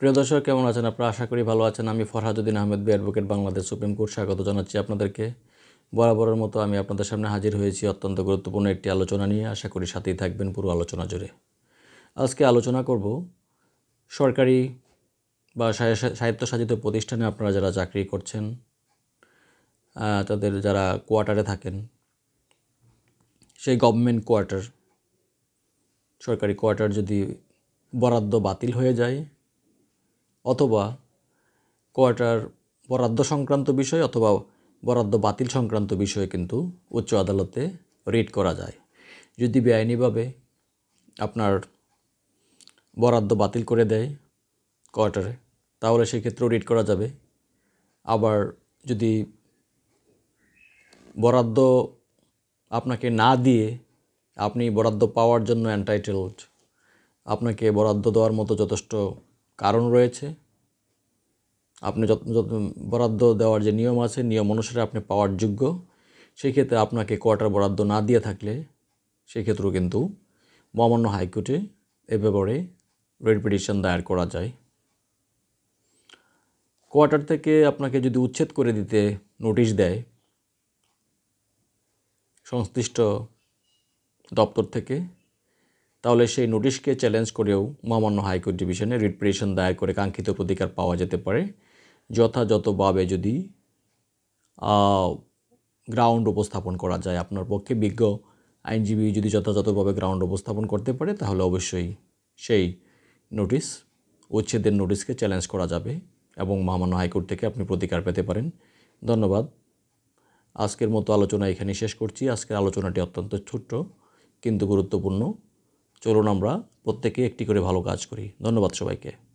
প্রিয় দর্শক, কেমন আছেন আপনারা? আশা করি ভালো আছেন। আমি ফরহাদুদ্দিন আহমেদ, বি অ্যাডভোকেট বাংলাদেশ সুপ্রিম কোর্ট। স্বাগত জানাচ্ছি আপনাদেরকে। বরাবরের মতো আমি আপনাদের সামনে হাজির হয়েছি অত্যন্ত গুরুত্বপূর্ণ একটি আলোচনা নিয়ে। আশা করি সাথেই থাকবেন পুরো আলোচনা জুড়ে। আজকে আলোচনা করব সরকারি বা সাহিত্যসাজিত প্রতিষ্ঠানে আপনারা যারা চাকরি করছেন তাদের যারা কোয়ার্টারে থাকেন, সেই গভর্নমেন্ট কোয়ার্টার, সরকারি কোয়ার্টার যদি বরাদ্দ বাতিল হয়ে যায় অথবা কোয়ার্টার বরাদ্দ সংক্রান্ত বিষয় অথবা বরাদ্দ বাতিল সংক্রান্ত বিষয়ে কিন্তু উচ্চ আদালতে রিট করা যায়। যদি বেআইনিভাবে আপনার বরাদ্দ বাতিল করে দেয় কোয়ার্টারে, তাহলে সেক্ষেত্রেও রিট করা যাবে। আবার যদি বরাদ্দ আপনাকে না দিয়ে আপনি বরাদ্দ পাওয়ার জন্য অ্যান্টাইটেলড আপনাকে বরাদ্দ দেওয়ার মতো যথেষ্ট কারণ রয়েছে। আপনি যত যত বরাদ্দ দেওয়ার যে নিয়ম আছে, নিয়ম অনুসারে আপনি পাওয়ার যোগ্য। সেক্ষেত্রে আপনাকে কোয়ার্টার বরাদ্দ না দিয়ে থাকলে সেই সেক্ষেত্রেও কিন্তু মহামান্য হাইকোর্টে এ ব্যাপারে রেড পিটিশন দায়ের করা যায়। কোয়ার্টার থেকে আপনাকে যদি উচ্ছেদ করে দিতে নোটিশ দেয়, সংশ্লিষ্ট দপ্তর থেকে তাহলে সেই নোটিশকে চ্যালেঞ্জ করেও মহামান্য হাইকোর্ট ডিভিশনে রিট পিটিশন দায়ের করে কাঙ্ক্ষিত প্রতিকার পাওয়া যেতে পারে। যথাযথভাবে যদি গ্রাউন্ড উপস্থাপন করা যায় আপনার পক্ষে, বিজ্ঞ আইনজীবী যদি যথাযথভাবে গ্রাউন্ড উপস্থাপন করতে পারে, তাহলে অবশ্যই সেই নোটিশ উচ্ছেদের নোটিশকে চ্যালেঞ্জ করা যাবে এবং মহামান্য হাইকোর্ট থেকে আপনি প্রতিকার পেতে পারেন। ধন্যবাদ। আজকের মতো আলোচনা এখানে শেষ করছি। আজকের আলোচনাটি অত্যন্ত ছোট্ট, কিন্তু গুরুত্বপূর্ণ। চলুন আমরা প্রত্যেকে একটি করে ভালো কাজ করি। ধন্যবাদ সবাইকে।